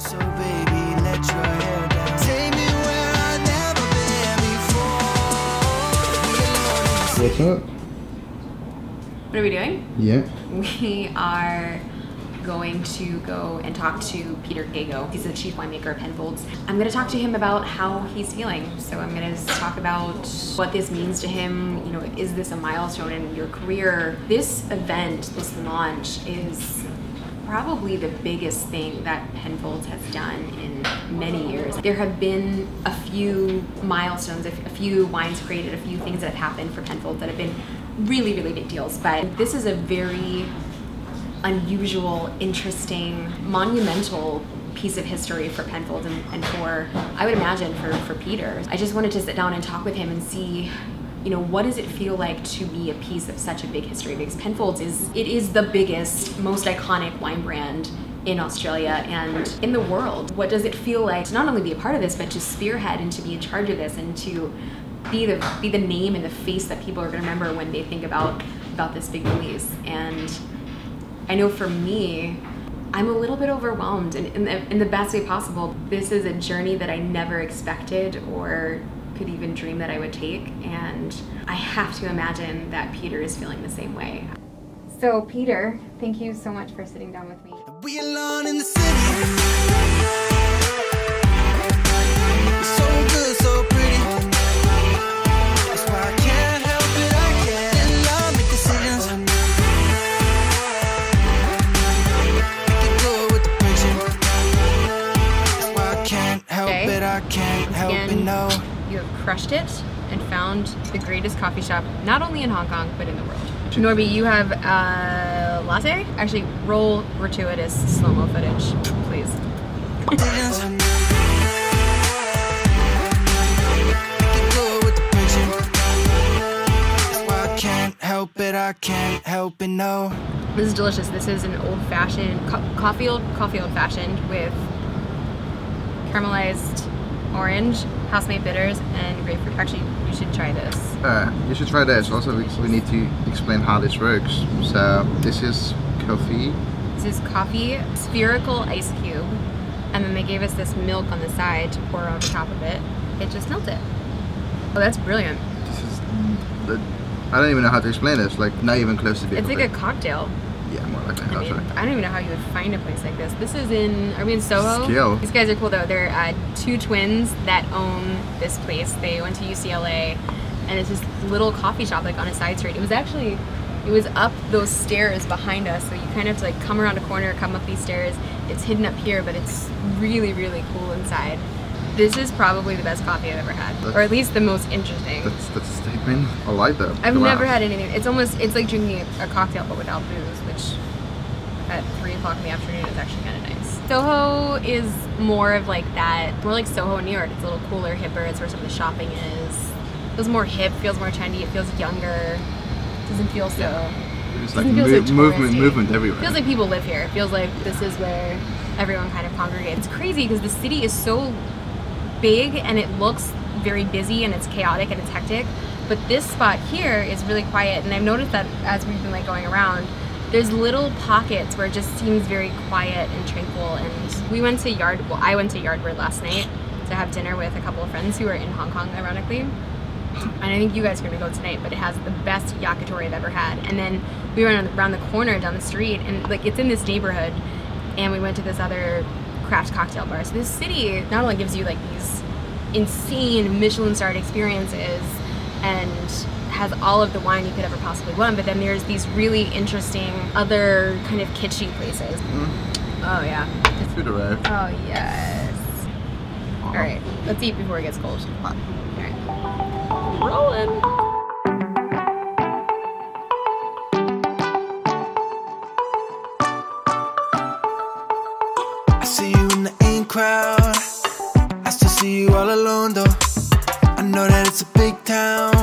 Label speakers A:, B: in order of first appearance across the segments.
A: So baby, let your hair down. Take me where I've never been before.
B: What's up?
C: What are we doing?
B: Yeah.
C: We are going to go and talk to Peter Gago. He's the chief winemaker of Penfolds. I'm going to talk to him about how he's feeling. So I'm going to talk about what this means to him. You know, is this a milestone in your career? This event, this launch, is probably the biggest thing that Penfolds has done in many years. There have been a few milestones, a few wines created, a few things that have happened for Penfolds that have been really, really big deals. But this is a very unusual, interesting, monumental piece of history for Penfold and, and for, I would imagine, for, for Peter. I just wanted to sit down and talk with him and see you know what does it feel like to be a piece of such a big history? Because penfolds is it is the biggest most iconic wine brand in australia and in the world. What does it feel like to not only be a part of this but to spearhead and to be in charge of this and to be the be the name and the face that people are going to remember when they think about about this big release? And I know for me, I'm a little bit overwhelmed in, in, the, in the best way possible. This is a journey that I never expected or could even dream that I would take, and I have to imagine that Peter is feeling the same way. So, Peter, thank you so much for sitting down with me.
A: We alone in the city. So good, so
C: have crushed it and found the greatest coffee shop, not only in Hong Kong, but in the world. Norby, you have a latte? Actually, roll gratuitous slow mo footage, please. This is delicious. This is an old fashioned co- coffee old coffee old fashioned with caramelized orange, house made bitters, and grapefruit. Actually, you should try this.
B: Uh, you should try this also because we need to explain how this works. So this is coffee.
C: This is coffee, spherical ice cube, and then they gave us this milk on the side to pour over top of it. It just melted. Oh, that's brilliant.
B: This is the, I don't even know how to explain this. Like not even close to being
C: It's like a cocktail.
B: Yeah, more like a
C: I mean. I don't even know how you would find a place like this. This is in, are we in Soho?
B: Skill.
C: These guys are cool though. They're uh, two twins that own this place. They went to UCLA and it's this little coffee shop like on a side street. It was actually, it was up those stairs behind us. So you kind of have to like come around a corner, come up these stairs. It's hidden up here, but it's really, really cool inside. This is probably the best coffee I've ever had, or at least the most interesting.
B: That's that's a statement. I like that.
C: I've
B: Wow.
C: never had anything. It's almost it's like drinking a, a cocktail but without booze, which at three o'clock in the afternoon is actually kind of nice. Soho is more of like that, more like Soho in New York. It's a little cooler, hipper. It's where some of the shopping is. It feels more hip. Feels more trendy. It feels younger. It Doesn't feel so.
B: It's like mo-
C: so
B: movement, movement everywhere.
C: It Feels like people live here. It feels like this is where everyone kind of congregates. It's crazy because the city is so big and it looks very busy and it's chaotic and it's hectic. But this spot here is really quiet, and I've noticed that as we've been like going around, there's little pockets where it just seems very quiet and tranquil. And we went to Yard, well, I went to Yardbird last night to have dinner with a couple of friends who are in Hong Kong, ironically. And I think you guys are gonna go tonight, but it has the best yakitori I've ever had. And then we went around the corner down the street, and like it's in this neighborhood, and we went to this other craft cocktail bar. So this city not only gives you like these insane Michelin-starred experiences and has all of the wine you could ever possibly want, but then there's these really interesting other kind of kitschy places. Mm-hmm. Oh yeah.
B: Food arrived.
C: Oh yes. Uh-huh. All right, let's eat before it gets cold. All right. Rolling.
A: Crowd. I still see you all alone though. I know that it's a big town,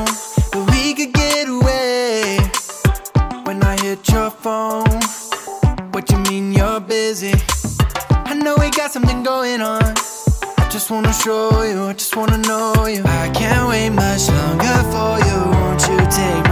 A: but we could get away. When I hit your phone, what you mean you're busy? I know we got something going on. I just wanna show you, I just wanna know you. I can't wait much longer for you. Won't you take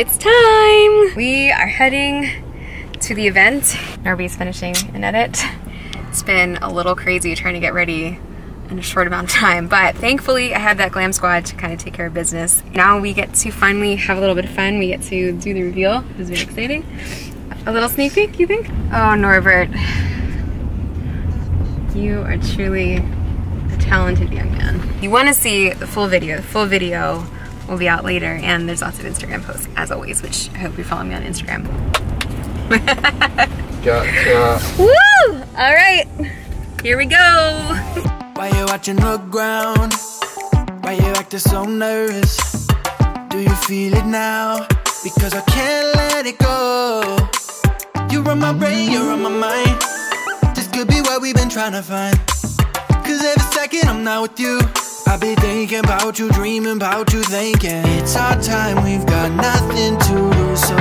C: it's time! We are heading to the event. Norby's finishing an edit. It's been a little crazy trying to get ready in a short amount of time, but thankfully I had that glam squad to kind of take care of business. Now we get to finally have a little bit of fun. We get to do the reveal. It's very exciting. A little sneak peek, you think? Oh, Norbert. You are truly a talented young man. You want to see the full video. The full video will be out later, and there's lots of Instagram posts, as always, which I hope you follow me on Instagram.
B: Gotcha.
C: Woo! All right, here we go.
A: Why you watching the ground? Why you acting so nervous? Do you feel it now? Because I can't let it go. You're on my brain, you're on my mind. This could be what we've been trying to find. Cause every second I'm not with you. I be thinking about you, dreaming about you, thinking it's our time. We've got nothing to lose, so